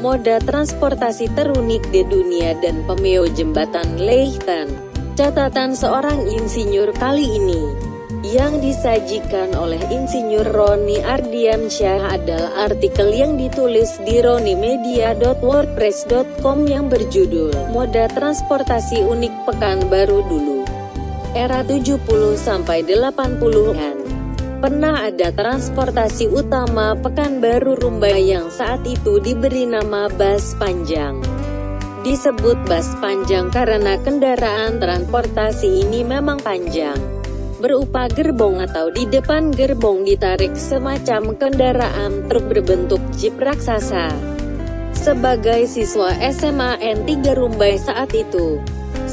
moda transportasi terunik di dunia dan pemeo jembatan Leighton. Catatan seorang insinyur kali ini yang disajikan oleh Insinyur Roni Ardiansyah adalah artikel yang ditulis di ronimedia.wordpress.com yang berjudul Moda Transportasi Unik Pekanbaru Dulu. Era 70-80-an. Pernah ada transportasi utama Pekanbaru Rumbai yang saat itu diberi nama Bas Panjang. Disebut Bas Panjang karena kendaraan transportasi ini memang panjang. Berupa gerbong atau di depan gerbong ditarik semacam kendaraan truk berbentuk jeep raksasa. Sebagai siswa SMA N3 Rumbai saat itu,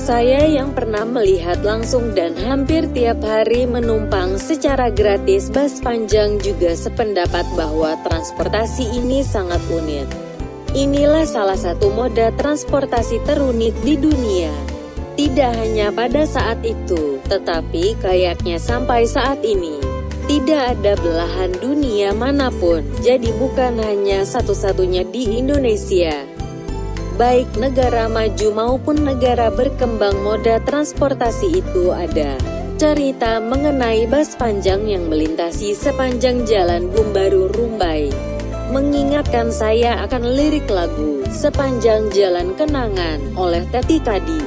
saya yang pernah melihat langsung dan hampir tiap hari menumpang secara gratis bus panjang juga sependapat bahwa transportasi ini sangat unik. Inilah salah satu moda transportasi terunik di dunia. Tidak hanya pada saat itu, tetapi kayaknya sampai saat ini. Tidak ada belahan dunia mana pun, jadi bukan hanya satu-satunya di Indonesia baik negara maju maupun negara berkembang moda transportasi itu ada. Cerita mengenai bus panjang yang melintasi sepanjang jalan Bumbaru Rumbai. Mengingatkan saya akan lirik lagu, Sepanjang Jalan Kenangan, oleh Teti Kadi.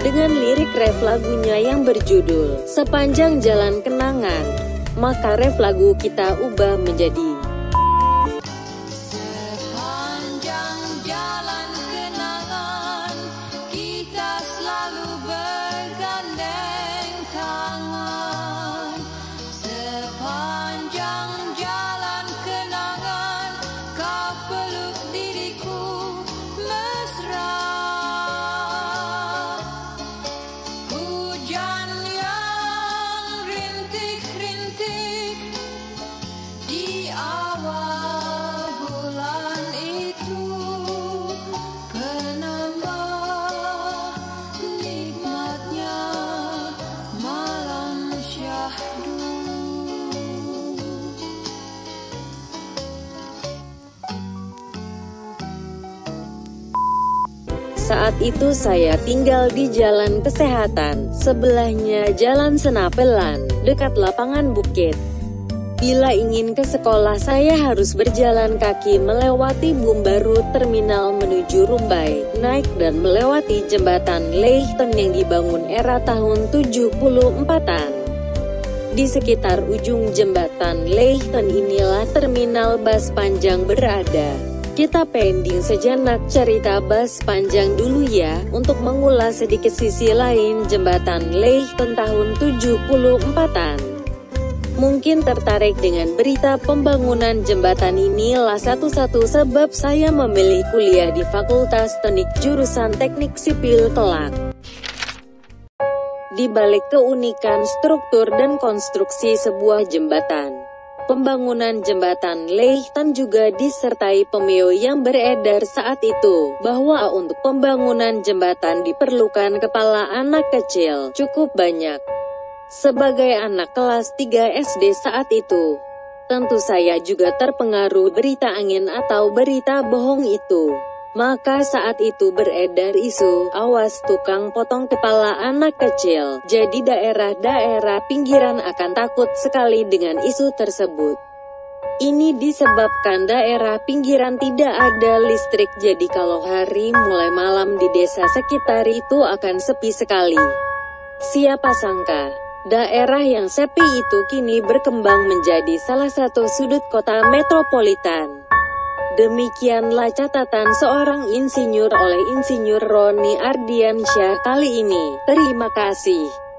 Dengan lirik ref lagunya yang berjudul, Sepanjang Jalan Kenangan, maka ref lagu kita ubah menjadi Saat itu saya tinggal di Jalan Kesehatan, sebelahnya Jalan Senapelan, dekat lapangan Bukit. Bila ingin ke sekolah saya harus berjalan kaki melewati Bumbaru Terminal menuju Rumbai, naik dan melewati jembatan Leighton yang dibangun era tahun 74-an. Di sekitar ujung jembatan Leighton inilah terminal bus panjang berada. Kita pending sejenak cerita bas panjang dulu ya, untuk mengulas sedikit sisi lain jembatan Leighton tahun 74-an. Mungkin tertarik dengan berita pembangunan jembatan inilah satu-satu sebab saya memilih kuliah di Fakultas Teknik jurusan Teknik Sipil kelak. Di balik keunikan struktur dan konstruksi sebuah jembatan, Pembangunan jembatan Leighton juga disertai pemeo yang beredar saat itu, bahwa untuk pembangunan jembatan diperlukan kepala anak kecil cukup banyak. Sebagai anak kelas 3 SD saat itu, tentu saya juga terpengaruh berita angin atau berita bohong itu. Maka saat itu beredar isu, awas tukang potong kepala anak kecil. Jadi daerah-daerah pinggiran akan takut sekali dengan isu tersebut. Ini disebabkan daerah pinggiran tidak ada listrik jadi kalau hari mulai malam di desa sekitar itu akan sepi sekali. Siapa sangka, daerah yang sepi itu kini berkembang menjadi salah satu sudut kota metropolitan. Demikianlah catatan seorang insinyur oleh Insinyur Roni Ardiansyah kali ini. Terima kasih.